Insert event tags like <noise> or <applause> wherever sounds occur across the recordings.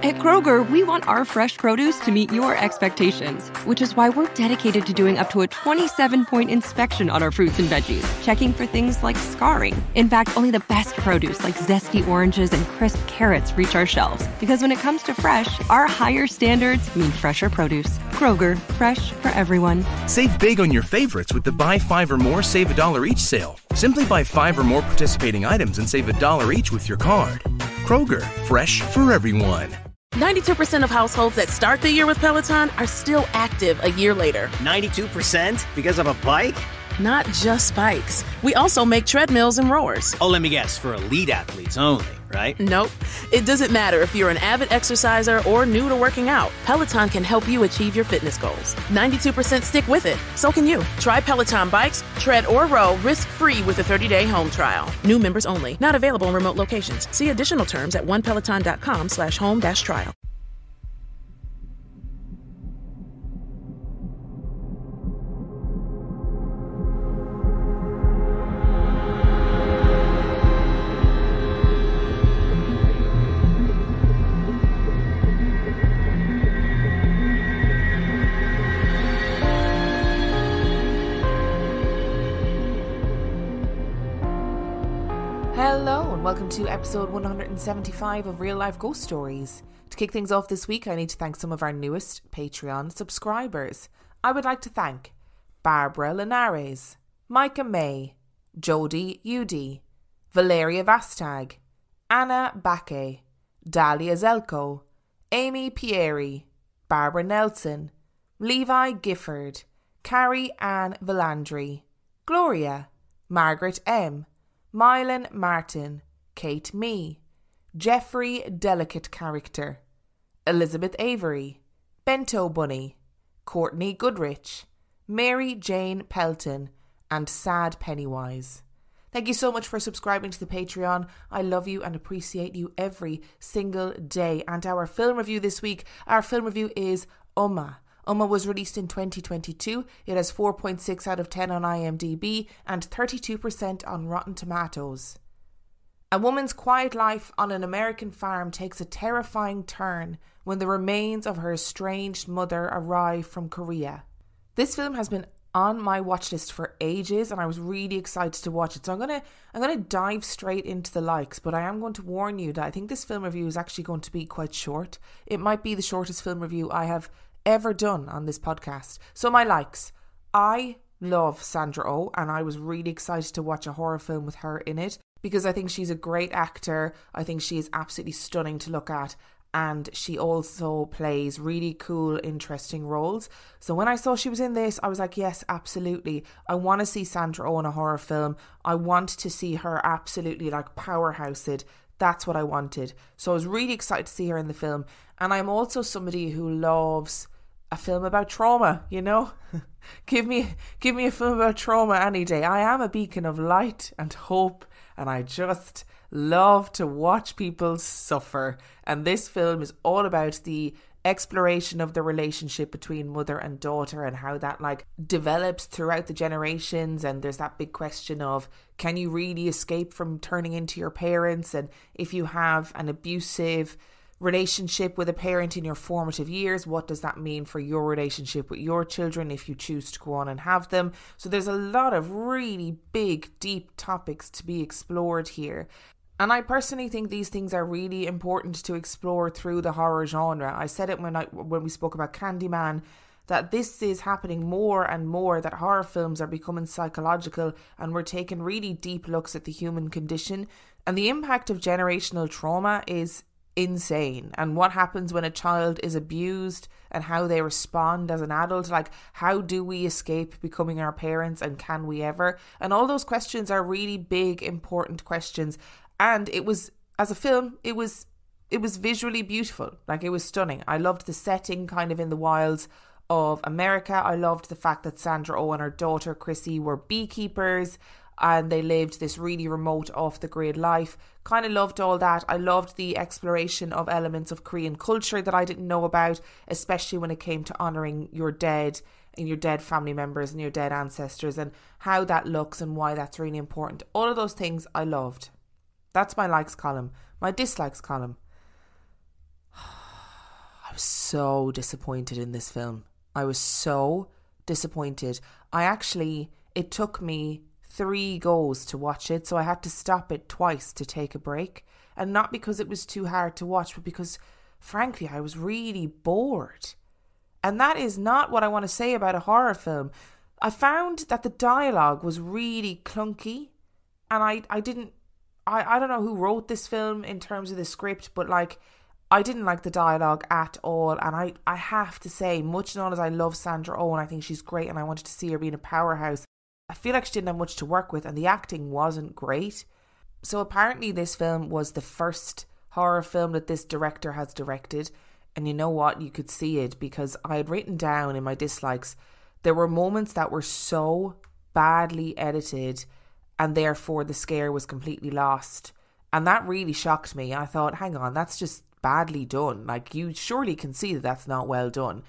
At Kroger, we want our fresh produce to meet your expectations, which is why we're dedicated to doing up to a 27 point inspection on our fruits and veggies, checking for things like scarring. In fact, only the best produce like zesty oranges and crisp carrots reach our shelves. Because when it comes to fresh, our higher standards mean fresher produce. Kroger, fresh for everyone. Save big on your favorites with the buy five or more, save a dollar each sale. Simply buy five or more participating items and save a dollar each with your card. Kroger, fresh for everyone. 92% of households that start the year with Peloton are still active a year later. 92% because of a bike? Not just bikes. We also make treadmills and rowers. Oh, let me guess, for elite athletes only, right? Nope. It doesn't matter if you're an avid exerciser or new to working out. Peloton can help you achieve your fitness goals. 92% stick with it. So can you. Try Peloton bikes, tread, or row risk-free with a 30-day home trial. New members only. Not available in remote locations. See additional terms at onepeloton.com slash home dash trial. To episode 175 of Real Life Ghost Stories. To kick things off this week, I need to thank some of our newest Patreon subscribers. I would like to thank Barbara Linares, Micah May, Jody Udi, Valeria Vastag, Anna Baque, Dalia Zelko, Amy Pieri, Barbara Nelson, Levi Gifford, Carrie Ann Valandri, Gloria, Margaret M., Mylan Martin, Kate Me, Jeffrey Delicate Character, Elizabeth Avery, Bento Bunny, Courtney Goodrich, Mary Jane Pelton, and Sad Pennywise. Thank you so much for subscribing to the Patreon. I love you and appreciate you every single day. And our film review this week, our film review is Umma. Umma was released in 2022. It has 4.6 out of 10 on IMDb and 32% on Rotten Tomatoes. A woman's quiet life on an American farm takes a terrifying turn when the remains of her estranged mother arrive from Korea. This film has been on my watch list for ages and I was really excited to watch it. So I'm going to I'm going to dive straight into the likes, but I am going to warn you that I think this film review is actually going to be quite short. It might be the shortest film review I have ever done on this podcast. So, my likes. I love Sandra Oh, and I was really excited to watch a horror film with her in it because I think she's a great actor. I think she is absolutely stunning to look at. And she also plays really cool, interesting roles. So when I saw she was in this, I was like, yes, absolutely. I want to see Sandra Oh in a horror film. I want to see her absolutely like powerhouse it. That's what I wanted. So I was really excited to see her in the film. And I'm also somebody who loves a film about trauma, you know? <laughs> give me give me a film about trauma any day. I am a beacon of light and hope and I just love to watch people suffer. And this film is all about the exploration of the relationship between mother and daughter and how that like develops throughout the generations and there's that big question of can you really escape from turning into your parents and if you have an abusive relationship with a parent in your formative years. What does that mean for your relationship with your children if you choose to go on and have them? So there's a lot of really big, deep topics to be explored here. And I personally think these things are really important to explore through the horror genre. I said it when I when we spoke about Candyman that this is happening more and more that horror films are becoming psychological and we're taking really deep looks at the human condition and the impact of generational trauma is insane. And what happens when a child is abused and how they respond as an adult? Like how do we escape becoming our parents and can we ever? And all those questions are really big important questions. And it was as a film it was it was visually beautiful. Like it was stunning. I loved the setting kind of in the wilds of america. I loved the fact that sandra oh and her daughter chrissy were beekeepers and they lived this really remote off the grid life. Kind of loved all that. I loved the exploration of elements of Korean culture that I didn't know about, especially when it came to honouring your dead and your dead family members and your dead ancestors and how that looks and why that's really important. All of those things I loved. That's my likes column. My dislikes column. <sighs> I was so disappointed in this film. I was so disappointed. I actually, it took me three goes to watch it, so I had to stop it twice to take a break. And not because it was too hard to watch, but because, frankly, I was really bored. And that is not what I want to say about a horror film. I found that the dialogue was really clunky, and I, I didn't, I, I don't know who wrote this film in terms of the script, but like, I didn't like the dialogue at all, and I, I have to say, much and all as I love Sandra Oh, I think she's great, and I wanted to see her being a powerhouse. I feel like she didn't have much to work with, and the acting wasn't great. So apparently, this film was the first horror film that this director has directed, and you know what? You could see it because I had written down in my dislikes there were moments that were so badly edited, and therefore the scare was completely lost. And that really shocked me. I thought, hang on, that's just badly done. Like, you surely can see that that's not well done.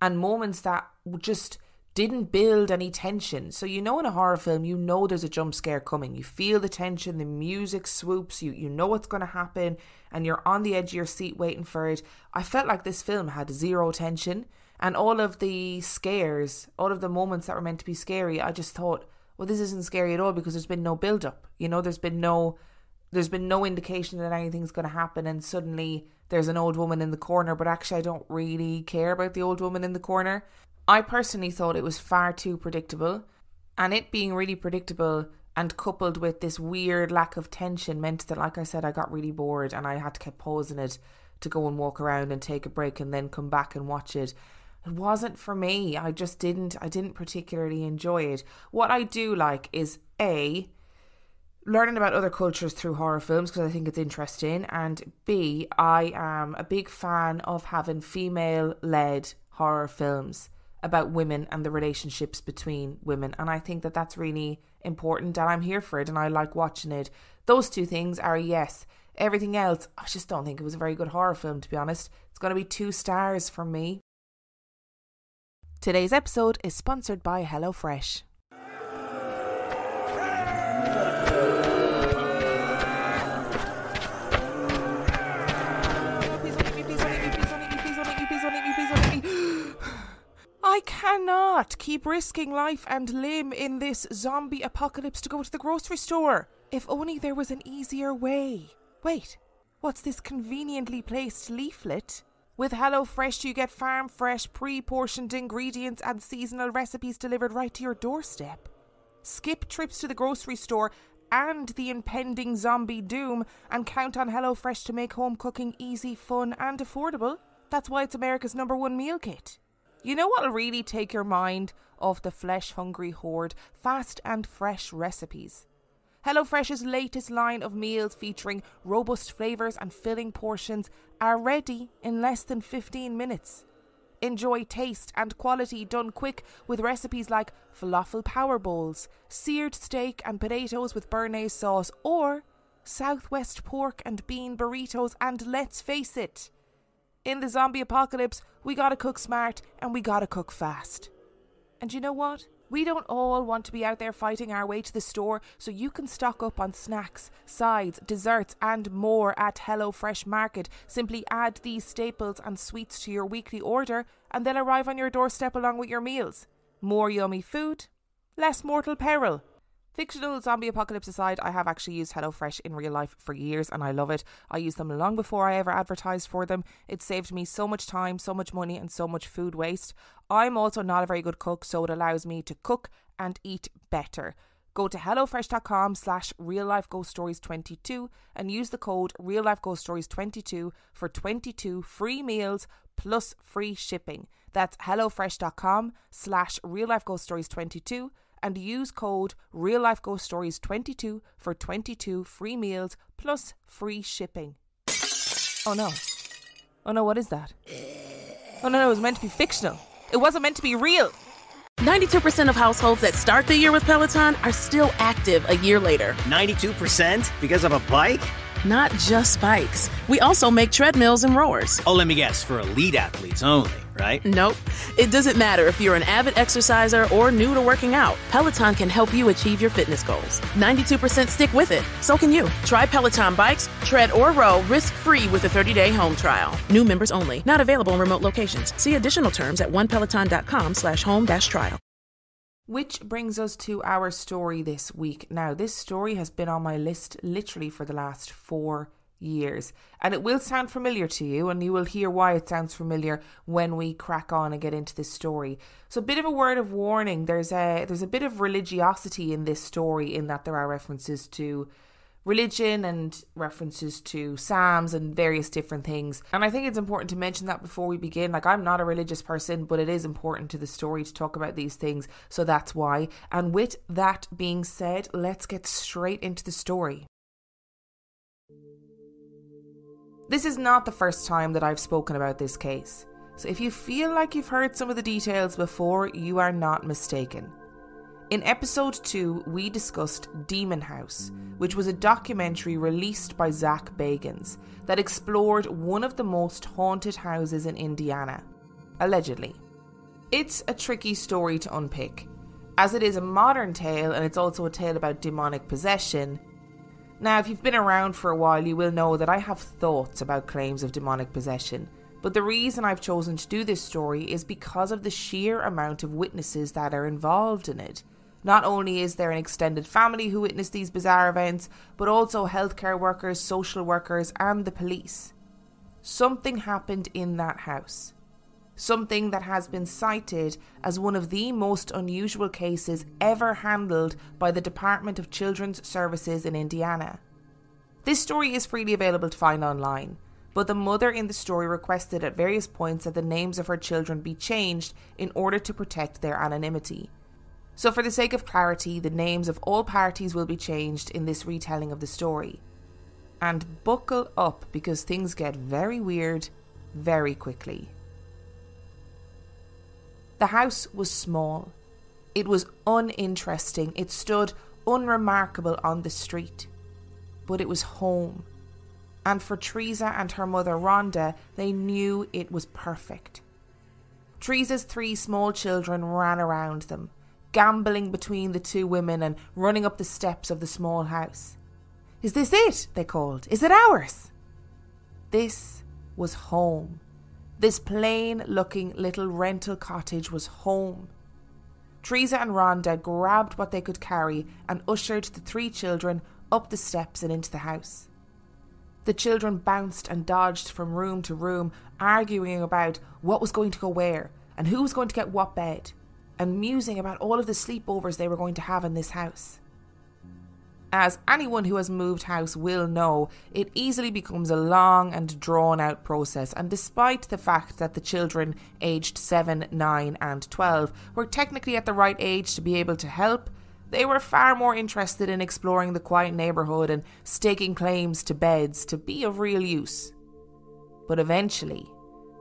And moments that just didn't build any tension. So you know in a horror film, you know there's a jump scare coming. You feel the tension, the music swoops, you you know what's going to happen and you're on the edge of your seat waiting for it. I felt like this film had zero tension and all of the scares, all of the moments that were meant to be scary, I just thought, well this isn't scary at all because there's been no build up. You know, there's been no there's been no indication that anything's going to happen and suddenly there's an old woman in the corner but actually I don't really care about the old woman in the corner. I personally thought it was far too predictable and it being really predictable and coupled with this weird lack of tension meant that like I said I got really bored and I had to keep pausing it to go and walk around and take a break and then come back and watch it. It wasn't for me. I just didn't I didn't particularly enjoy it. What I do like is A learning about other cultures through horror films because I think it's interesting. And B, I am a big fan of having female led horror films about women and the relationships between women. And I think that that's really important and I'm here for it and I like watching it. Those two things are yes. Everything else, I just don't think it was a very good horror film, to be honest. It's going to be two stars from me. Today's episode is sponsored by HelloFresh. I cannot keep risking life and limb in this zombie apocalypse to go to the grocery store. If only there was an easier way. Wait, what's this conveniently placed leaflet? With HelloFresh, you get farm fresh, pre portioned ingredients and seasonal recipes delivered right to your doorstep. Skip trips to the grocery store and the impending zombie doom and count on HelloFresh to make home cooking easy, fun, and affordable. That's why it's America's number one meal kit. You know what'll really take your mind off the flesh hungry horde? Fast and fresh recipes. HelloFresh's latest line of meals featuring robust flavours and filling portions are ready in less than 15 minutes. Enjoy taste and quality done quick with recipes like falafel power bowls, seared steak and potatoes with béarnaise sauce, or Southwest pork and bean burritos. And let's face it, in the zombie apocalypse, we gotta cook smart and we gotta cook fast. And you know what? We don't all want to be out there fighting our way to the store, so you can stock up on snacks, sides, desserts, and more at HelloFresh Market. Simply add these staples and sweets to your weekly order, and they'll arrive on your doorstep along with your meals. More yummy food, less mortal peril. Fictional zombie apocalypse aside, I have actually used HelloFresh in real life for years and I love it. I used them long before I ever advertised for them. It saved me so much time, so much money, and so much food waste. I'm also not a very good cook, so it allows me to cook and eat better. Go to HelloFresh.com slash real life ghost stories 22 and use the code real life ghost stories 22 for 22 free meals plus free shipping. That's HelloFresh.com slash real life ghost stories 22 and use code Real Life Ghost Stories 22 for 22 free meals plus free shipping. Oh no. Oh no, what is that? Oh no, no, it was meant to be fictional. It wasn't meant to be real. 92% of households that start the year with Peloton are still active a year later. 92% because of a bike? Not just bikes. We also make treadmills and rowers. Oh, let me guess, for elite athletes only, right? Nope. It doesn't matter if you're an avid exerciser or new to working out. Peloton can help you achieve your fitness goals. 92% stick with it. So can you. Try Peloton bikes, tread or row risk-free with a 30-day home trial. New members only. Not available in remote locations. See additional terms at onepeloton.com slash home dash trial. Which brings us to our story this week. Now, this story has been on my list literally for the last four years, and it will sound familiar to you, and you will hear why it sounds familiar when we crack on and get into this story. So, a bit of a word of warning: there's a there's a bit of religiosity in this story, in that there are references to religion and references to psalms and various different things. And I think it's important to mention that before we begin. Like, I'm not a religious person, but it is important to the story to talk about these things, so that's why. And with that being said, let's get straight into the story. This is not the first time that I've spoken about this case. So if you feel like you've heard some of the details before, you are not mistaken. In episode 2, we discussed Demon House, which was a documentary released by Zak Bagans that explored one of the most haunted houses in Indiana, allegedly. It's a tricky story to unpick, as it is a modern tale and it's also a tale about demonic possession. Now, if you've been around for a while, you will know that I have thoughts about claims of demonic possession. But the reason I've chosen to do this story is because of the sheer amount of witnesses that are involved in it. Not only is there an extended family who witnessed these bizarre events, but also healthcare workers, social workers, and the police. Something happened in that house. Something that has been cited as one of the most unusual cases ever handled by the Department of Children's Services in Indiana. This story is freely available to find online, but the mother in the story requested at various points that the names of her children be changed in order to protect their anonymity. So, for the sake of clarity, the names of all parties will be changed in this retelling of the story. And buckle up because things get very weird very quickly. The house was small. It was uninteresting. It stood unremarkable on the street. But it was home. And for Teresa and her mother Rhonda, they knew it was perfect. Teresa's three small children ran around them, gambling between the two women and running up the steps of the small house. Is this it? they called. Is it ours? This was home. This plain looking little rental cottage was home. Teresa and Rhonda grabbed what they could carry and ushered the three children up the steps and into the house. The children bounced and dodged from room to room, arguing about what was going to go where and who was going to get what bed, and musing about all of the sleepovers they were going to have in this house. As anyone who has moved house will know, it easily becomes a long and drawn out process, and despite the fact that the children aged 7, 9, and 12 were technically at the right age to be able to help, they were far more interested in exploring the quiet neighbourhood and staking claims to beds to be of real use. But eventually,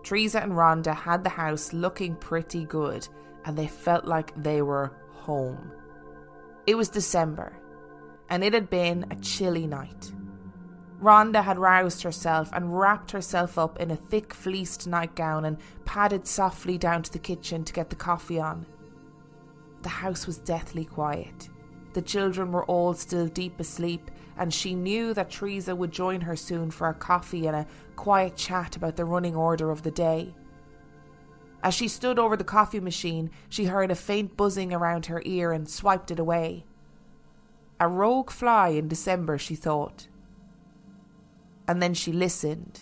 Teresa and Rhonda had the house looking pretty good, and they felt like they were home. It was December, and it had been a chilly night. Rhonda had roused herself and wrapped herself up in a thick fleeced nightgown and padded softly down to the kitchen to get the coffee on. The house was deathly quiet. The children were all still deep asleep, and she knew that Teresa would join her soon for a coffee and a quiet chat about the running order of the day. As she stood over the coffee machine, she heard a faint buzzing around her ear and swiped it away. A rogue fly in December, she thought. And then she listened.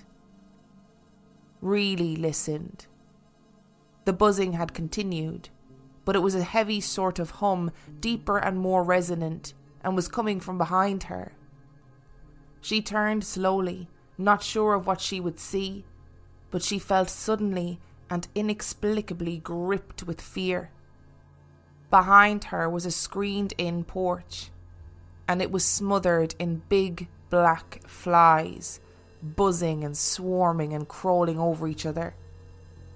Really listened. The buzzing had continued but it was a heavy sort of hum, deeper and more resonant, and was coming from behind her. She turned slowly, not sure of what she would see, but she felt suddenly and inexplicably gripped with fear. Behind her was a screened in porch, and it was smothered in big black flies, buzzing and swarming and crawling over each other.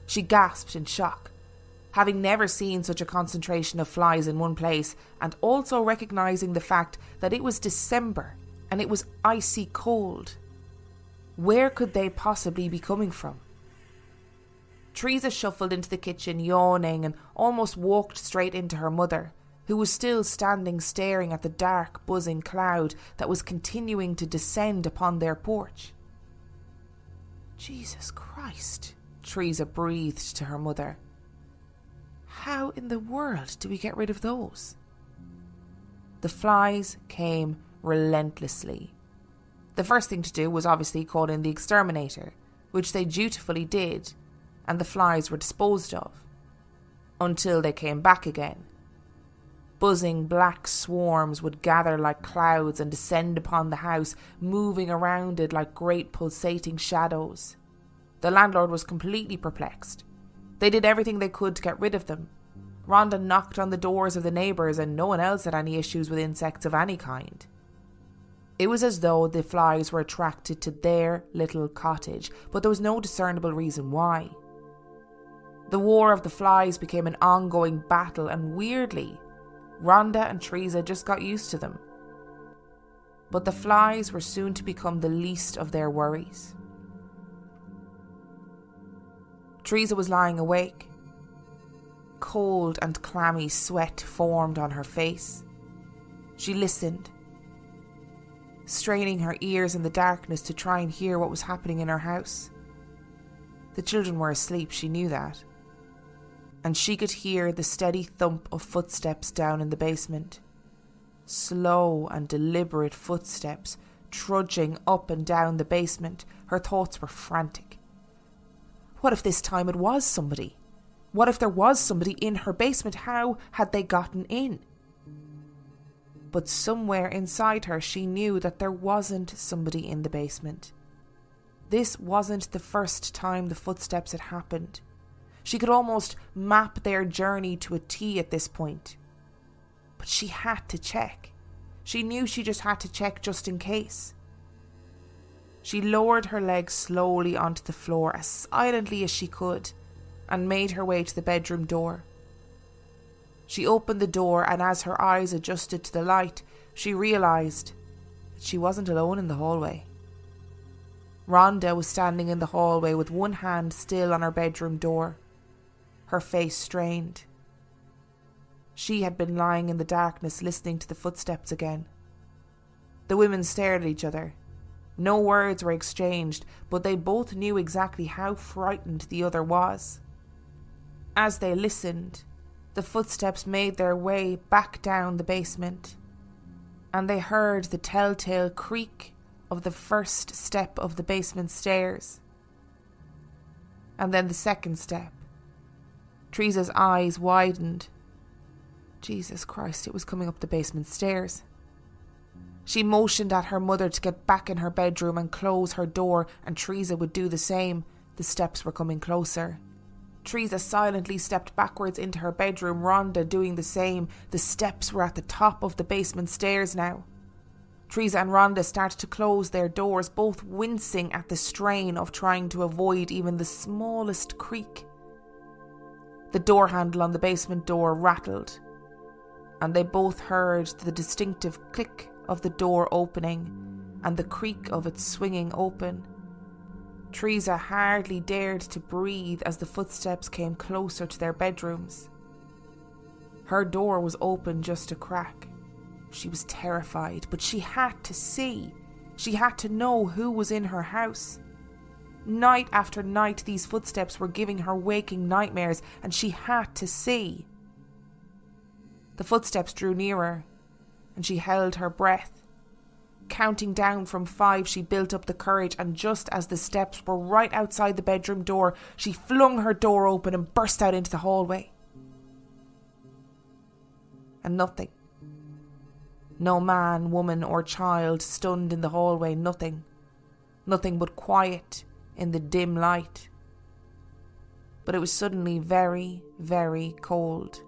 She gasped in shock having never seen such a concentration of flies in one place, and also recognising the fact that it was December and it was icy cold. Where could they possibly be coming from? Teresa shuffled into the kitchen, yawning, and almost walked straight into her mother, who was still standing staring at the dark, buzzing cloud that was continuing to descend upon their porch. Jesus Christ, Teresa breathed to her mother. How in the world do we get rid of those? The flies came relentlessly. The first thing to do was obviously call in the exterminator, which they dutifully did, and the flies were disposed of. Until they came back again. Buzzing black swarms would gather like clouds and descend upon the house, moving around it like great pulsating shadows. The landlord was completely perplexed. They did everything they could to get rid of them. Rhonda knocked on the doors of the neighbours, and no one else had any issues with insects of any kind. It was as though the flies were attracted to their little cottage, but there was no discernible reason why. The war of the flies became an ongoing battle, and weirdly, Rhonda and Teresa just got used to them. But the flies were soon to become the least of their worries. Teresa was lying awake. Cold and clammy sweat formed on her face. She listened straining her ears in the darkness to try and hear what was happening in her house. The children were asleep, she knew that. And she could hear the steady thump of footsteps down in the basement. Slow and deliberate footsteps trudging up and down the basement. Her thoughts were frantic. What if this time it was somebody? What if there was somebody in her basement? How had they gotten in? but somewhere inside her she knew that there wasn't somebody in the basement. This wasn't the first time the footsteps had happened. She could almost map their journey to a T at this point. But she had to check. She knew she just had to check just in case. She lowered her legs slowly onto the floor as silently as she could and made her way to the bedroom door. She opened the door, and as her eyes adjusted to the light, she realised that she wasn't alone in the hallway. Rhonda was standing in the hallway with one hand still on her bedroom door, her face strained. She had been lying in the darkness listening to the footsteps again. The women stared at each other. No words were exchanged, but they both knew exactly how frightened the other was. As they listened, the footsteps made their way back down the basement, and they heard the telltale creak of the first step of the basement stairs. And then the second step. Teresa's eyes widened. Jesus Christ, it was coming up the basement stairs. She motioned at her mother to get back in her bedroom and close her door, and Teresa would do the same. The steps were coming closer. Teresa silently stepped backwards into her bedroom, Rhonda doing the same. The steps were at the top of the basement stairs now. Teresa and Rhonda started to close their doors, both wincing at the strain of trying to avoid even the smallest creak. The door handle on the basement door rattled, and they both heard the distinctive click of the door opening and the creak of it swinging open. Teresa hardly dared to breathe as the footsteps came closer to their bedrooms. Her door was open just a crack. She was terrified, but she had to see. She had to know who was in her house. Night after night, these footsteps were giving her waking nightmares, and she had to see. The footsteps drew nearer, and she held her breath. Counting down from five, she built up the courage, and just as the steps were right outside the bedroom door, she flung her door open and burst out into the hallway. And nothing. No man, woman, or child stunned in the hallway, nothing. Nothing but quiet in the dim light. But it was suddenly very, very cold.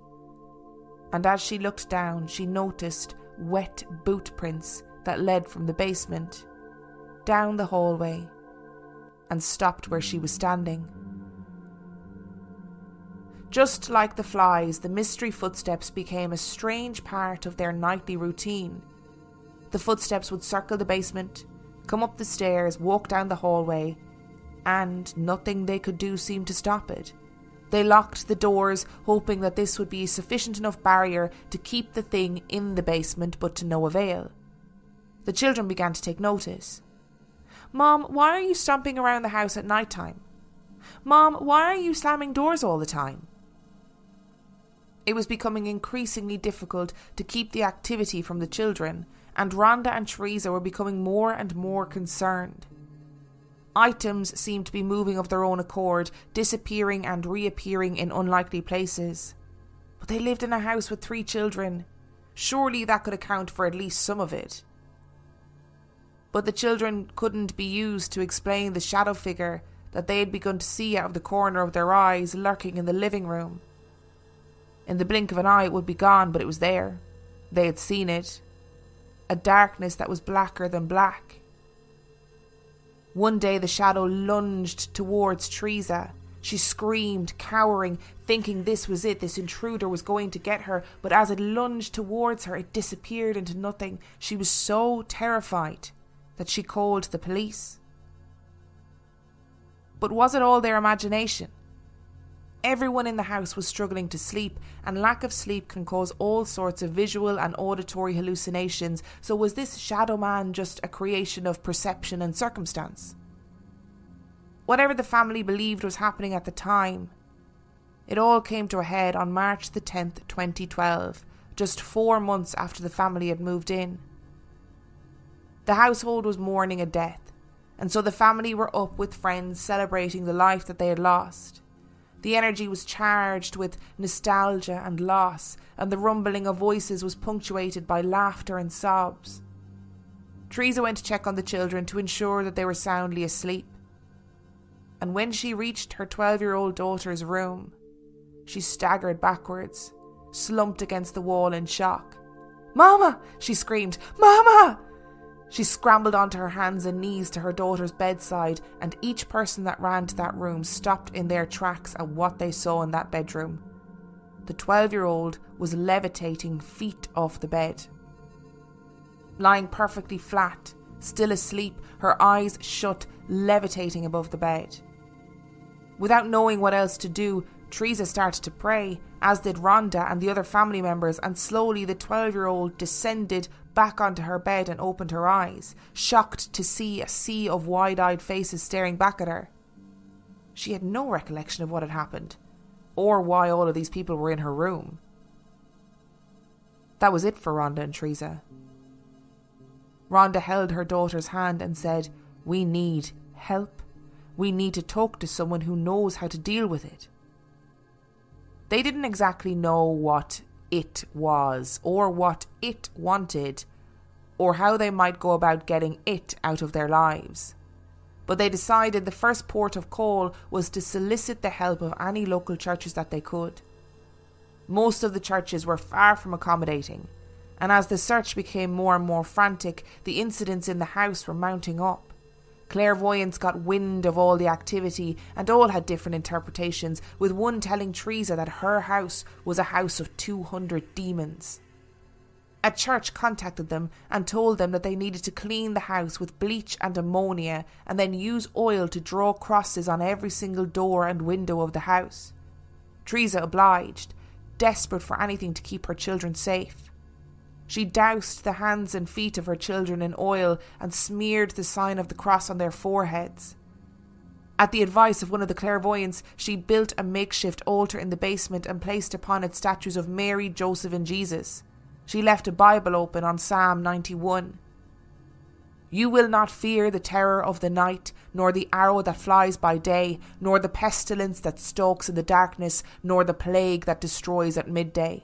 And as she looked down, she noticed wet boot prints that led from the basement down the hallway and stopped where she was standing. Just like the flies, the mystery footsteps became a strange part of their nightly routine. The footsteps would circle the basement, come up the stairs, walk down the hallway, and nothing they could do seemed to stop it. They locked the doors, hoping that this would be a sufficient enough barrier to keep the thing in the basement, but to no avail. The children began to take notice. Mom, why are you stomping around the house at night time? Mom, why are you slamming doors all the time? It was becoming increasingly difficult to keep the activity from the children, and Rhonda and Teresa were becoming more and more concerned. Items seemed to be moving of their own accord, disappearing and reappearing in unlikely places. But they lived in a house with three children. Surely that could account for at least some of it. But the children couldn't be used to explain the shadow figure that they had begun to see out of the corner of their eyes lurking in the living room. In the blink of an eye, it would be gone, but it was there. They had seen it. A darkness that was blacker than black. One day the shadow lunged towards Teresa. She screamed, cowering, thinking this was it, this intruder was going to get her, but as it lunged towards her, it disappeared into nothing. She was so terrified that she called the police. But was it all their imagination? Everyone in the house was struggling to sleep, and lack of sleep can cause all sorts of visual and auditory hallucinations. So, was this shadow man just a creation of perception and circumstance? Whatever the family believed was happening at the time, it all came to a head on March the 10th, 2012, just four months after the family had moved in. The household was mourning a death, and so the family were up with friends celebrating the life that they had lost. The energy was charged with nostalgia and loss, and the rumbling of voices was punctuated by laughter and sobs. Teresa went to check on the children to ensure that they were soundly asleep. And when she reached her 12 year old daughter's room, she staggered backwards, slumped against the wall in shock. Mama! she screamed. Mama! She scrambled onto her hands and knees to her daughter's bedside, and each person that ran to that room stopped in their tracks at what they saw in that bedroom. The 12 year old was levitating feet off the bed. Lying perfectly flat, still asleep, her eyes shut, levitating above the bed. Without knowing what else to do, Teresa started to pray, as did Rhonda and the other family members, and slowly the 12 year old descended back onto her bed and opened her eyes, shocked to see a sea of wide eyed faces staring back at her. She had no recollection of what had happened, or why all of these people were in her room. That was it for Rhonda and Teresa. Rhonda held her daughter's hand and said, We need help. We need to talk to someone who knows how to deal with it. They didn't exactly know what it was, or what it wanted, or how they might go about getting it out of their lives. But they decided the first port of call was to solicit the help of any local churches that they could. Most of the churches were far from accommodating, and as the search became more and more frantic, the incidents in the house were mounting up. Clairvoyants got wind of all the activity, and all had different interpretations, with one telling Teresa that her house was a house of 200 demons. A church contacted them and told them that they needed to clean the house with bleach and ammonia and then use oil to draw crosses on every single door and window of the house. Teresa obliged, desperate for anything to keep her children safe. She doused the hands and feet of her children in oil and smeared the sign of the cross on their foreheads. At the advice of one of the clairvoyants, she built a makeshift altar in the basement and placed upon it statues of Mary, Joseph, and Jesus. She left a Bible open on Psalm 91. You will not fear the terror of the night, nor the arrow that flies by day, nor the pestilence that stalks in the darkness, nor the plague that destroys at midday.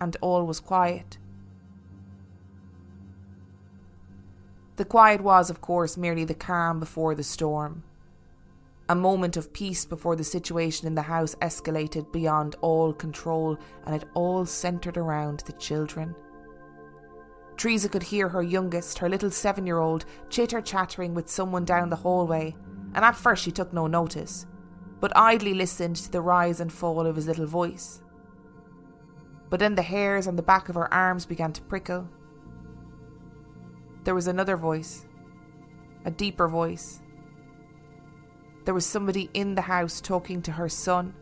And all was quiet. The quiet was, of course, merely the calm before the storm. A moment of peace before the situation in the house escalated beyond all control, and it all centred around the children. Teresa could hear her youngest, her little seven year old, chitter chattering with someone down the hallway, and at first she took no notice, but idly listened to the rise and fall of his little voice. But then the hairs on the back of her arms began to prickle. There was another voice, a deeper voice. There was somebody in the house talking to her son.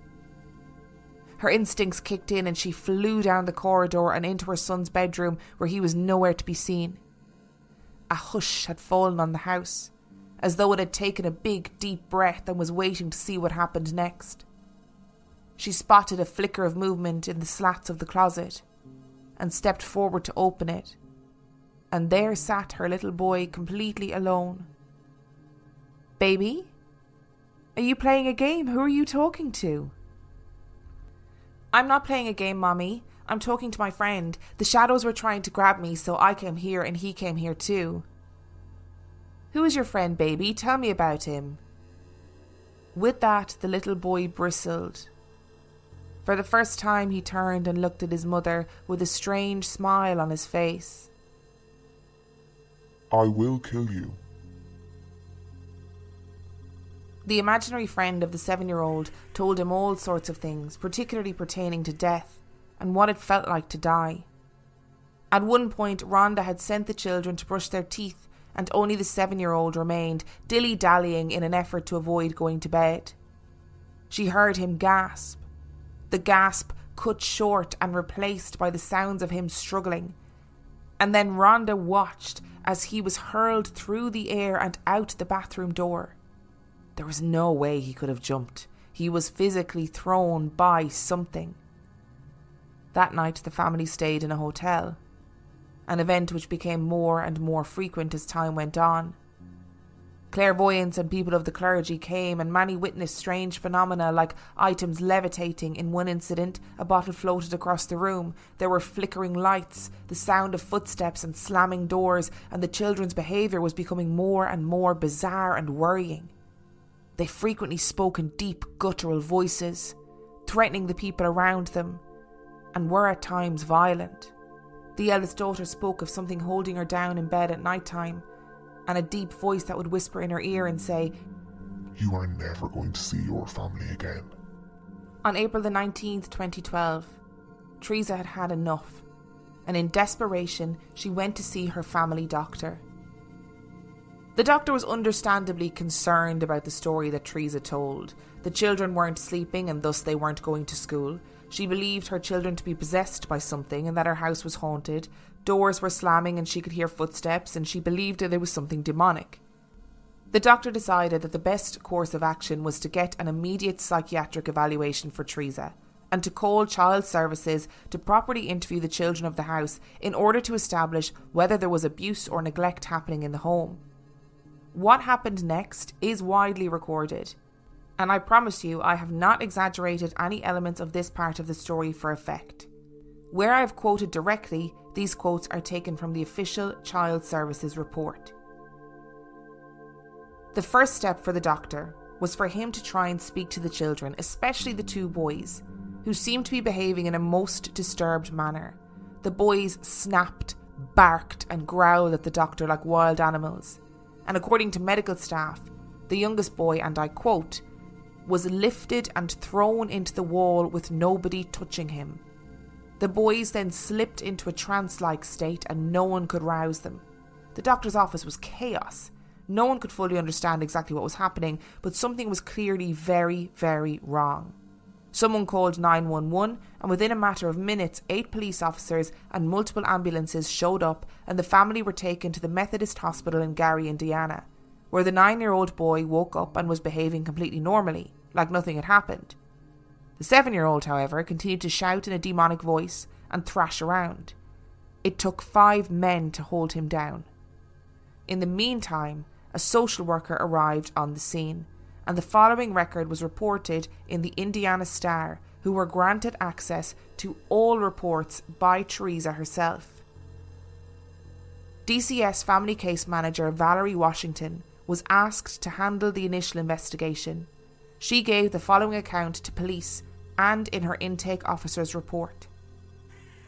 Her instincts kicked in and she flew down the corridor and into her son's bedroom where he was nowhere to be seen. A hush had fallen on the house, as though it had taken a big, deep breath and was waiting to see what happened next. She spotted a flicker of movement in the slats of the closet and stepped forward to open it. And there sat her little boy completely alone. Baby? Are you playing a game? Who are you talking to? I'm not playing a game, Mommy. I'm talking to my friend. The shadows were trying to grab me, so I came here and he came here too. Who is your friend, baby? Tell me about him. With that, the little boy bristled. For the first time, he turned and looked at his mother with a strange smile on his face. I will kill you. The imaginary friend of the seven year old told him all sorts of things, particularly pertaining to death and what it felt like to die. At one point, Rhonda had sent the children to brush their teeth, and only the seven year old remained, dilly dallying in an effort to avoid going to bed. She heard him gasp. The gasp cut short and replaced by the sounds of him struggling. And then Rhonda watched as he was hurled through the air and out the bathroom door. There was no way he could have jumped. He was physically thrown by something. That night, the family stayed in a hotel, an event which became more and more frequent as time went on. Clairvoyants and people of the clergy came, and many witnessed strange phenomena like items levitating. In one incident, a bottle floated across the room. There were flickering lights, the sound of footsteps and slamming doors, and the children's behaviour was becoming more and more bizarre and worrying. They frequently spoke in deep, guttural voices, threatening the people around them, and were at times violent. The eldest daughter spoke of something holding her down in bed at night time, and a deep voice that would whisper in her ear and say, You are never going to see your family again. On April the 19th, 2012, Teresa had had enough, and in desperation, she went to see her family doctor. The doctor was understandably concerned about the story that Teresa told. The children weren't sleeping and thus they weren't going to school. She believed her children to be possessed by something and that her house was haunted. Doors were slamming and she could hear footsteps, and she believed that there was something demonic. The doctor decided that the best course of action was to get an immediate psychiatric evaluation for Teresa and to call child services to properly interview the children of the house in order to establish whether there was abuse or neglect happening in the home. What happened next is widely recorded, and I promise you I have not exaggerated any elements of this part of the story for effect. Where I have quoted directly, these quotes are taken from the official Child Services report. The first step for the doctor was for him to try and speak to the children, especially the two boys, who seemed to be behaving in a most disturbed manner. The boys snapped, barked, and growled at the doctor like wild animals and according to medical staff, the youngest boy, and I quote, was lifted and thrown into the wall with nobody touching him. The boys then slipped into a trance like state and no one could rouse them. The doctor's office was chaos. No one could fully understand exactly what was happening, but something was clearly very, very wrong. Someone called 911, and within a matter of minutes, eight police officers and multiple ambulances showed up, and the family were taken to the Methodist Hospital in Gary, Indiana, where the nine year old boy woke up and was behaving completely normally, like nothing had happened. The seven year old, however, continued to shout in a demonic voice and thrash around. It took five men to hold him down. In the meantime, a social worker arrived on the scene and the following record was reported in the Indiana Star, who were granted access to all reports by Teresa herself. DCS Family Case Manager Valerie Washington was asked to handle the initial investigation. She gave the following account to police and in her intake officer's report.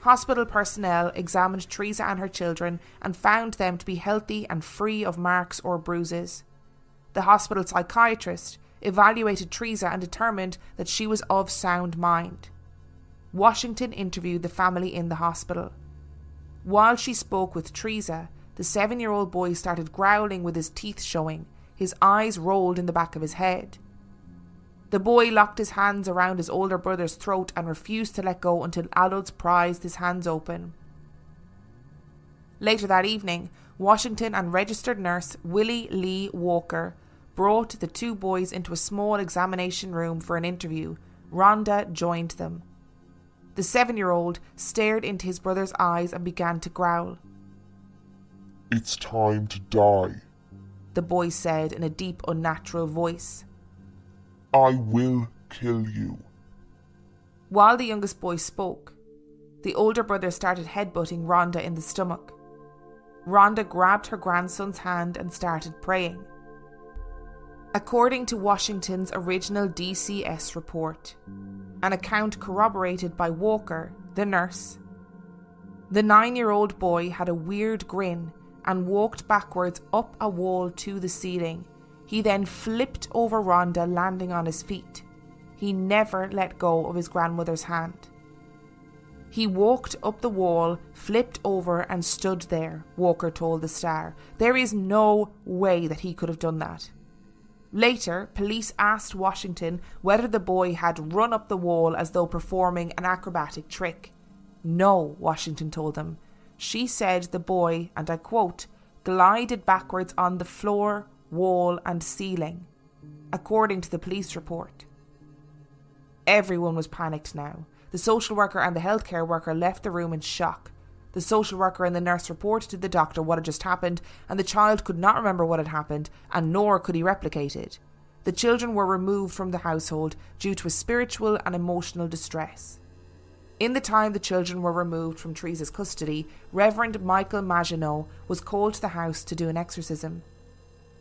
Hospital personnel examined Teresa and her children and found them to be healthy and free of marks or bruises the hospital psychiatrist evaluated Teresa and determined that she was of sound mind. Washington interviewed the family in the hospital. While she spoke with Teresa, the seven year old boy started growling with his teeth showing. His eyes rolled in the back of his head. The boy locked his hands around his older brother's throat and refused to let go until adults prized his hands open. Later that evening, Washington and registered nurse Willie Lee Walker brought the two boys into a small examination room for an interview. Rhonda joined them. The seven year old stared into his brother's eyes and began to growl. It's time to die. The boy said in a deep, unnatural voice. I will kill you. While the youngest boy spoke, the older brother started headbutting Rhonda in the stomach. Rhonda grabbed her grandson's hand and started praying. According to Washington's original DCS report, an account corroborated by Walker, the nurse, the nine year old boy had a weird grin and walked backwards up a wall to the ceiling. He then flipped over Rhonda, landing on his feet. He never let go of his grandmother's hand. He walked up the wall, flipped over, and stood there, Walker told the Star. There is no way that he could have done that. Later, police asked Washington whether the boy had run up the wall as though performing an acrobatic trick. No, Washington told them. She said the boy, and I quote, glided backwards on the floor, wall, and ceiling, according to the police report. Everyone was panicked now. The social worker and the healthcare worker left the room in shock. The social worker and the nurse reported to the doctor what had just happened, and the child could not remember what had happened, and nor could he replicate it. The children were removed from the household due to a spiritual and emotional distress. In the time the children were removed from Teresa's custody, Reverend Michael Maginot was called to the house to do an exorcism.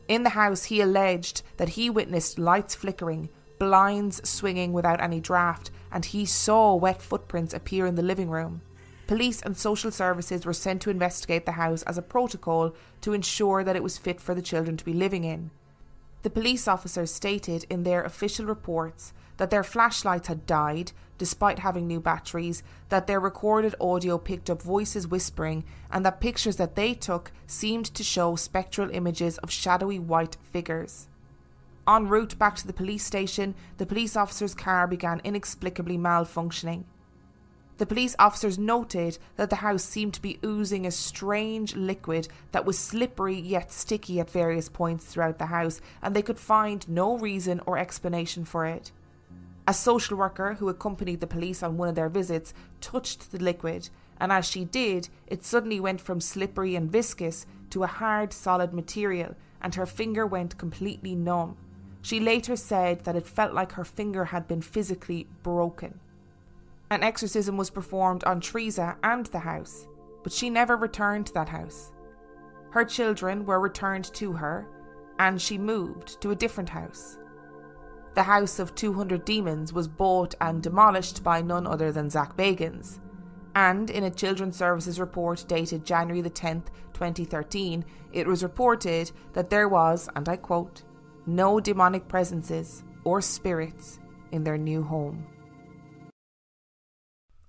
In the house, he alleged that he witnessed lights flickering, blinds swinging without any draft, and he saw wet footprints appear in the living room. Police and social services were sent to investigate the house as a protocol to ensure that it was fit for the children to be living in. The police officers stated in their official reports that their flashlights had died despite having new batteries, that their recorded audio picked up voices whispering, and that pictures that they took seemed to show spectral images of shadowy white figures. En route back to the police station, the police officer's car began inexplicably malfunctioning. The police officers noted that the house seemed to be oozing a strange liquid that was slippery yet sticky at various points throughout the house, and they could find no reason or explanation for it. A social worker who accompanied the police on one of their visits touched the liquid, and as she did, it suddenly went from slippery and viscous to a hard, solid material, and her finger went completely numb. She later said that it felt like her finger had been physically broken. An exorcism was performed on Teresa and the house, but she never returned to that house. Her children were returned to her, and she moved to a different house. The House of 200 Demons was bought and demolished by none other than Zak Bagans. And in a Children's Services report dated January the 10th, 2013, it was reported that there was, and I quote, no demonic presences or spirits in their new home.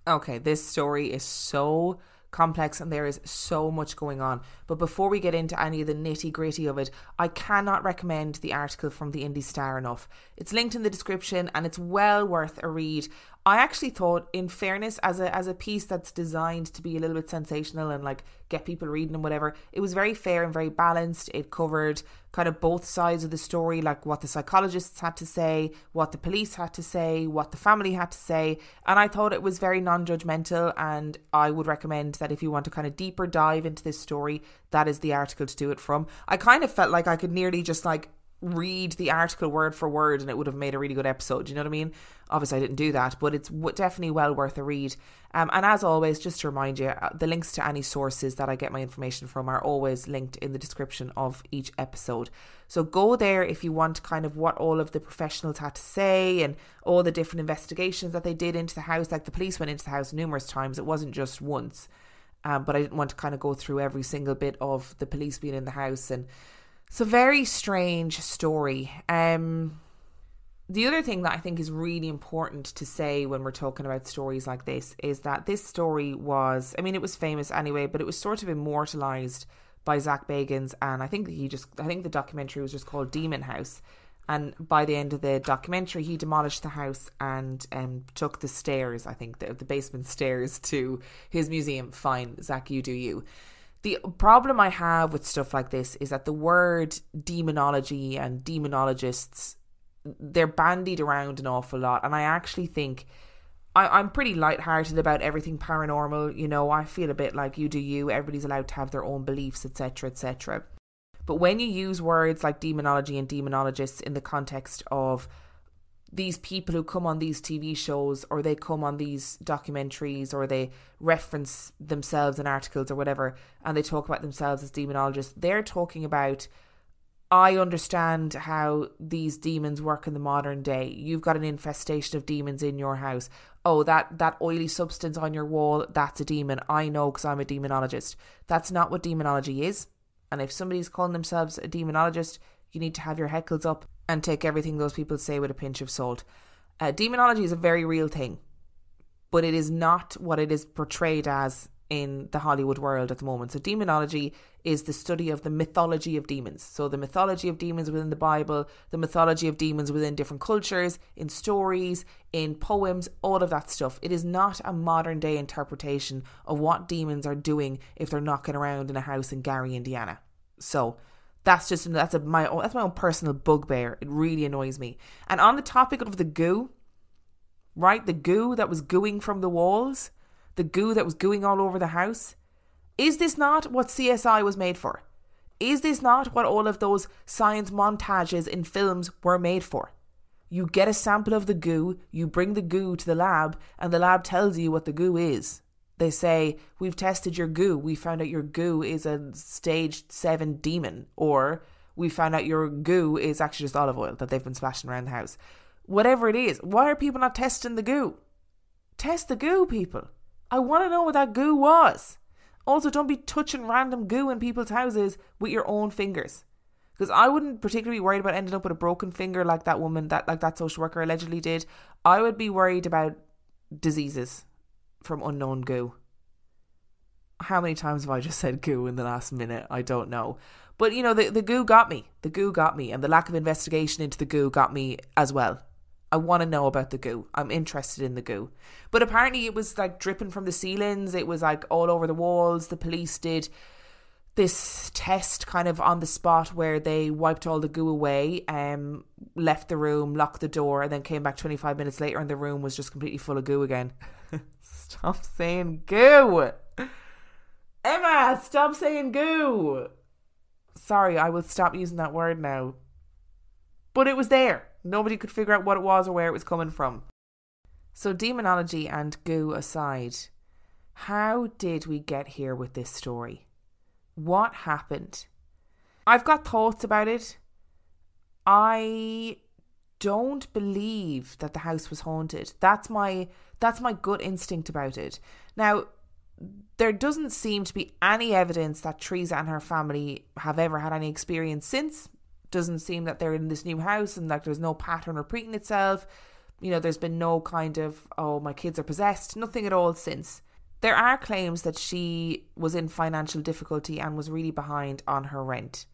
Okay, this story is so complex and there is so much going on. But before we get into any of the nitty gritty of it, I cannot recommend the article from the IndyStar enough. It's linked in the description and it's well worth a read. I actually thought, in fairness, as a as a piece that's designed to be a little bit sensational and like get people reading and whatever, it was very fair and very balanced. It covered kind of both sides of the story, like what the psychologists had to say, what the police had to say, what the family had to say, and I thought it was very non-judgmental. And I would recommend that if you want to kind of deeper dive into this story, that is the article to do it from. I kind of felt like I could nearly just like read the article word for word and it would have made a really good episode. You know what I mean? Obviously, I didn't do that, but it's definitely well worth a read. Um, and as always, just to remind you, uh, the links to any sources that I get my information from are always linked in the description of each episode. So go there if you want kind of what all of the professionals had to say and all the different investigations that they did into the house. Like the police went into the house numerous times, it wasn't just once. Um, but I didn't want to kind of go through every single bit of the police being in the house and it's a very strange story. Um, the other thing that I think is really important to say when we're talking about stories like this is that this story was, I mean, it was famous anyway, but it was sort of immortalized by Zak Bagans, and I think he just, I think the documentary was just called Demon House. And by the end of the documentary, he demolished the house and um, took the stairs, I think, the, the basement stairs to his museum. Fine, Zak, you do you. The problem I have with stuff like this is that the word demonology and demonologists they're bandied around an awful lot, and I actually think I, am pretty light-hearted about everything paranormal. You know, I feel a bit like you do you. Everybody's allowed to have their own beliefs, etc., etc. But when you use words like demonology and demonologists in the context of these people who come on these TV shows or they come on these documentaries or they reference themselves in articles or whatever and they talk about themselves as demonologists, they're talking about I understand how these demons work in the modern day. You've got an infestation of demons in your house. Oh, that that oily substance on your wall, that's a demon. I know because I'm a demonologist. That's not what demonology is. And if somebody's calling themselves a demonologist, you need to have your heckles up and take everything those people say with a pinch of salt. Uh, demonology is a very real thing, but it is not what it is portrayed as in the Hollywood world at the moment. So, demonology is the study of the mythology of demons. So, the mythology of demons within the Bible, the mythology of demons within different cultures, in stories, in poems, all of that stuff. It is not a modern day interpretation of what demons are doing if they're knocking around in a house in Gary, Indiana. So, that's just that's a, my own, that's my own personal bugbear. It really annoys me. And on the topic of the goo, right, the goo that was gooing from the walls the goo that was gooing all over the house? Is this not what CSI was made for? Is this not what all of those science montages in films were made for? You get a sample of the goo, you bring the goo to the lab, and the lab tells you what the goo is. They say, We've tested your goo. We found out your goo is a stage 7 demon. Or, We found out your goo is actually just olive oil that they've been splashing around the house. Whatever it is, why are people not testing the goo? Test the goo, people. I want to know what that goo was. Also, don't be touching random goo in people's houses with your own fingers. Because I wouldn't particularly be worried about ending up with a broken finger like that woman, that like that social worker allegedly did. I would be worried about diseases from unknown goo. How many times have I just said goo in the last minute? I don't know. But you know, the, the goo got me. The goo got me, and the lack of investigation into the goo got me as well. I want to know about the goo. I'm interested in the goo. But apparently it was like dripping from the ceilings. It was like all over the walls. The police did this test kind of on the spot where they wiped all the goo away, um, left the room, locked the door, and then came back 25 minutes later and the room was just completely full of goo again. <laughs> stop saying goo! Emma, stop saying goo! Sorry, I will stop using that word now. But it was there. Nobody could figure out what it was or where it was coming from. So, demonology and goo aside, how did we get here with this story? What happened? I've got thoughts about it. I don't believe that the house was haunted. That's my that's my gut instinct about it. Now, there doesn't seem to be any evidence that Teresa and her family have ever had any experience since doesn't seem that they're in this new house and like there's no pattern repeating itself. You know, there's been no kind of, oh, my kids are possessed, nothing at all since. There are claims that she was in financial difficulty and was really behind on her rent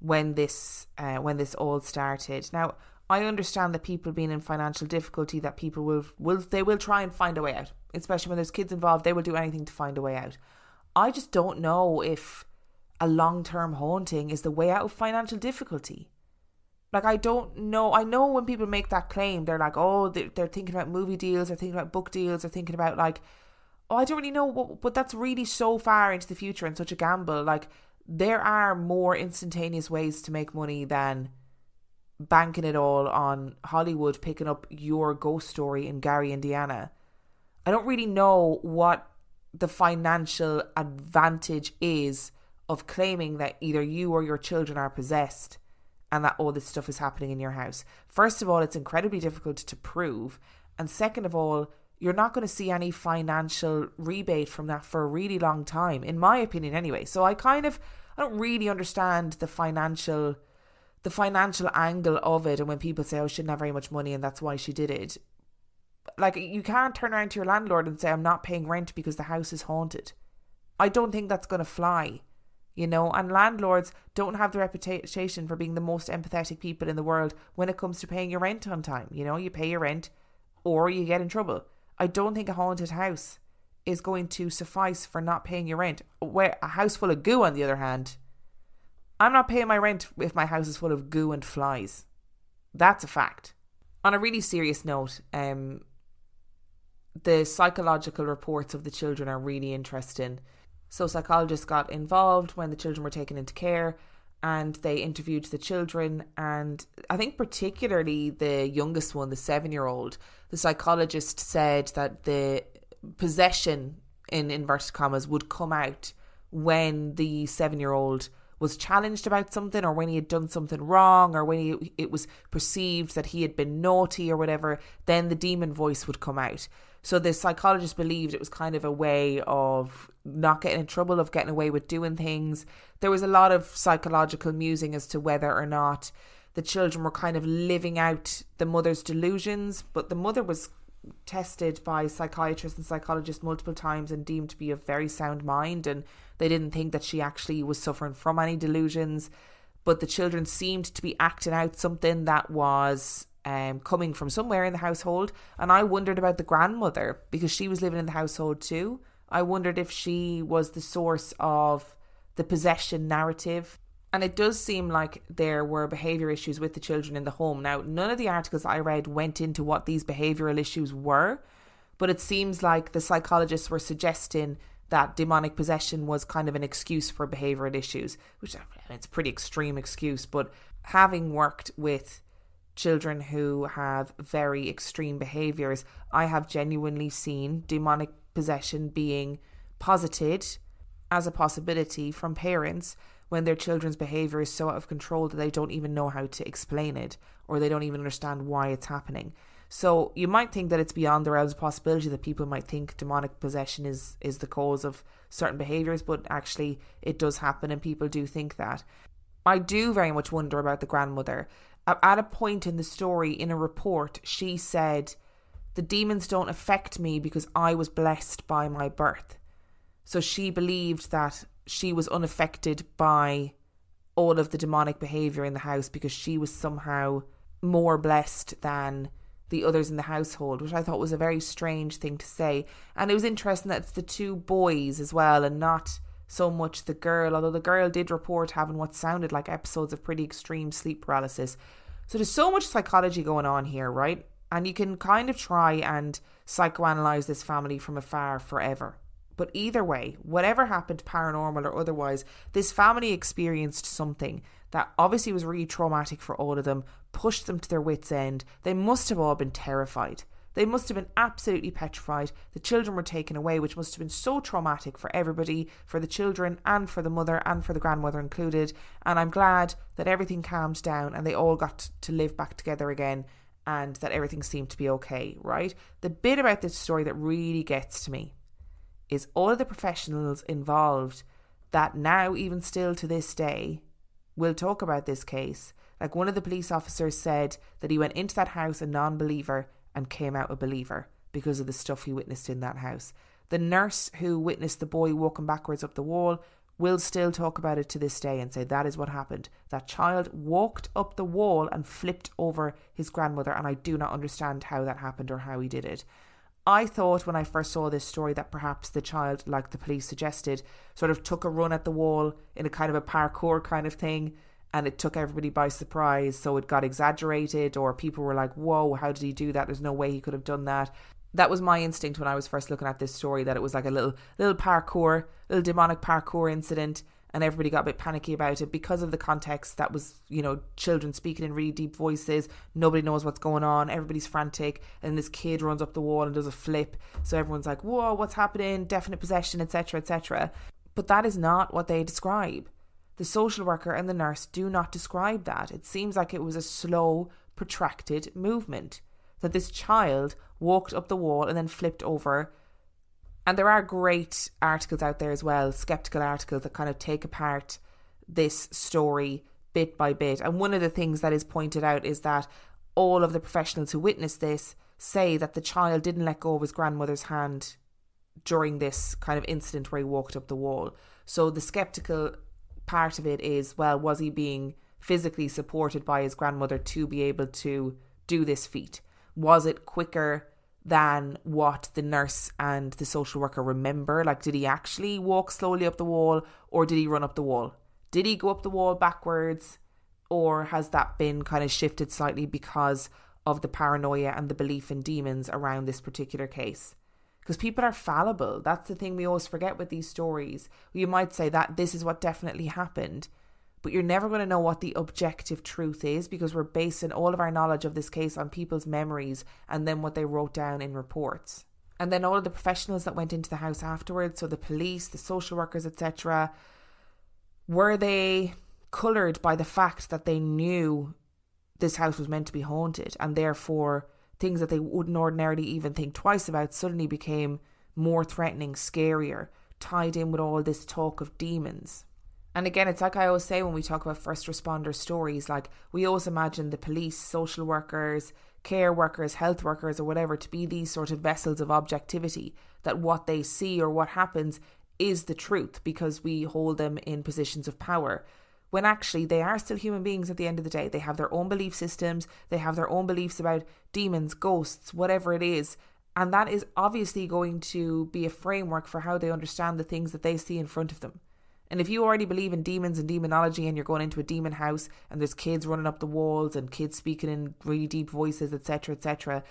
when this uh, when this all started. Now, I understand that people being in financial difficulty, that people will will they will try and find a way out. Especially when there's kids involved, they will do anything to find a way out. I just don't know if a long term haunting is the way out of financial difficulty. Like, I don't know. I know when people make that claim, they're like, oh, they're, they're thinking about movie deals, they're thinking about book deals, they're thinking about, like, oh, I don't really know. But, but that's really so far into the future and such a gamble. Like, there are more instantaneous ways to make money than banking it all on Hollywood picking up your ghost story in Gary, Indiana. I don't really know what the financial advantage is of claiming that either you or your children are possessed and that all this stuff is happening in your house. First of all, it's incredibly difficult to prove. And second of all, you're not going to see any financial rebate from that for a really long time, in my opinion, anyway. So I kind of, I don't really understand the financial, the financial angle of it and when people say oh she didn't have very much money and that's why she did it. Like you can't turn around to your landlord and say i'm not paying rent because the house is haunted. I don't think that's going to fly you know? And landlords don't have the reputation for being the most empathetic people in the world when it comes to paying your rent on time you know? You pay your rent or you get in trouble. I don't think a haunted house is going to suffice for not paying your rent. Where a house full of goo on the other hand I'm not paying my rent if my house is full of goo and flies. That's a fact. On a really serious note, um, the psychological reports of the children are really interesting. So, psychologists got involved when the children were taken into care and they interviewed the children. And I think, particularly the youngest one, the seven year old, the psychologist said that the possession, in inverted commas, would come out when the seven year old was challenged about something or when he had done something wrong or when he, it was perceived that he had been naughty or whatever, then the demon voice would come out. So the psychologist believed it was kind of a way of not getting in trouble, of getting away with doing things. There was a lot of psychological musing as to whether or not the children were kind of living out the mother's delusions, but the mother was tested by psychiatrists and psychologists multiple times and deemed to be of very sound mind and they didn't think that she actually was suffering from any delusions, but the children seemed to be acting out something that was um, coming from somewhere in the household. And I wondered about the grandmother because she was living in the household too. I wondered if she was the source of the possession narrative. And it does seem like there were behaviour issues with the children in the home. Now, none of the articles I read went into what these behavioural issues were, but it seems like the psychologists were suggesting that demonic possession was kind of an excuse for behavioral issues, which it's a pretty extreme excuse, but having worked with children who have very extreme behaviors, I have genuinely seen demonic possession being posited as a possibility from parents when their children's behavior is so out of control that they don't even know how to explain it or they don't even understand why it's happening. So you might think that it's beyond the realms of possibility that people might think demonic possession is is the cause of certain behaviors, but actually it does happen, and people do think that. I do very much wonder about the grandmother. At a point in the story, in a report, she said, "The demons don't affect me because I was blessed by my birth." So she believed that she was unaffected by all of the demonic behavior in the house because she was somehow more blessed than the others in the household, which I thought was a very strange thing to say. And it was interesting that it's the two boys as well and not so much the girl, although the girl did report having what sounded like episodes of pretty extreme sleep paralysis. So there's so much psychology going on here, right? And you can kind of try and psychoanalyze this family from afar forever. But either way, whatever happened, paranormal or otherwise, this family experienced something that obviously was really traumatic for all of them, pushed them to their wits' end. They must have all been terrified. They must have been absolutely petrified. The children were taken away, which must have been so traumatic for everybody, for the children and for the mother and for the grandmother included. And I'm glad that everything calmed down and they all got to live back together again and that everything seemed to be okay, right? The bit about this story that really gets to me is all of the professionals involved that now, even still to this day, will talk about this case. Like one of the police officers said that he went into that house a non believer and came out a believer because of the stuff he witnessed in that house. The nurse who witnessed the boy walking backwards up the wall will still talk about it to this day and say that is what happened. That child walked up the wall and flipped over his grandmother, and I do not understand how that happened or how he did it. I thought when I first saw this story that perhaps the child, like the police suggested, sort of took a run at the wall in a kind of a parkour kind of thing and it took everybody by surprise. So it got exaggerated, or people were like, whoa, how did he do that? There's no way he could have done that. That was my instinct when I was first looking at this story that it was like a little little parkour, little demonic parkour incident and everybody got a bit panicky about it because of the context that was, you know, children speaking in really deep voices. Nobody knows what's going on. Everybody's frantic, and this kid runs up the wall and does a flip. So everyone's like, "Whoa, what's happening? Definite possession, etc., etc." But that is not what they describe. The social worker and the nurse do not describe that. It seems like it was a slow, protracted movement. That this child walked up the wall and then flipped over and there are great articles out there as well, skeptical articles that kind of take apart this story bit by bit. And one of the things that is pointed out is that all of the professionals who witnessed this say that the child didn't let go of his grandmother's hand during this kind of incident where he walked up the wall. So the skeptical part of it is well, was he being physically supported by his grandmother to be able to do this feat? Was it quicker than what the nurse and the social worker remember? Like, did he actually walk slowly up the wall or did he run up the wall? Did he go up the wall backwards or has that been kind of shifted slightly because of the paranoia and the belief in demons around this particular case? Because people are fallible. That's the thing we always forget with these stories. You might say that this is what definitely happened but you're never going to know what the objective truth is because we're basing all of our knowledge of this case on people's memories and then what they wrote down in reports. And then all of the professionals that went into the house afterwards, so the police, the social workers, etc., were they coloured by the fact that they knew this house was meant to be haunted and therefore things that they wouldn't ordinarily even think twice about suddenly became more threatening, scarier, tied in with all this talk of demons. And again, it's like I always say when we talk about first responder stories, like we always imagine the police, social workers, care workers, health workers, or whatever to be these sort of vessels of objectivity, that what they see or what happens is the truth because we hold them in positions of power. When actually they are still human beings at the end of the day. They have their own belief systems, they have their own beliefs about demons, ghosts, whatever it is. And that is obviously going to be a framework for how they understand the things that they see in front of them. And if you already believe in demons and demonology and you're going into a demon house and there's kids running up the walls and kids speaking in really deep voices, etc., etc.,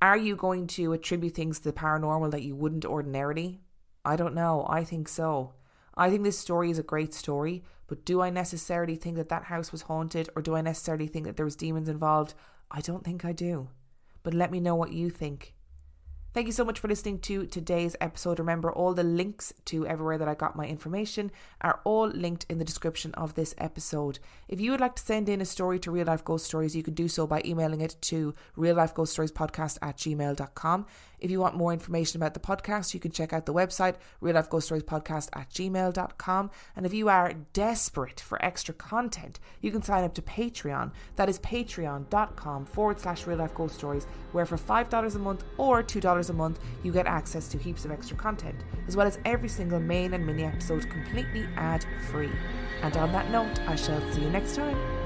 are you going to attribute things to the paranormal that you wouldn't ordinarily? I don't know. I think so. I think this story is a great story, but do I necessarily think that that house was haunted or do I necessarily think that there was demons involved? I don't think I do. But let me know what you think. Thank you so much for listening to today's episode. Remember, all the links to everywhere that I got my information are all linked in the description of this episode. If you would like to send in a story to Real Life Ghost Stories, you can do so by emailing it to real life ghost stories podcast at gmail.com. If you want more information about the podcast, you can check out the website, real life ghost stories podcast at gmail.com. And if you are desperate for extra content, you can sign up to Patreon. That is patreon.com forward slash real life ghost stories, where for $5 a month or $2 a month, you get access to heaps of extra content, as well as every single main and mini episode completely ad free. And on that note, I shall see you next time.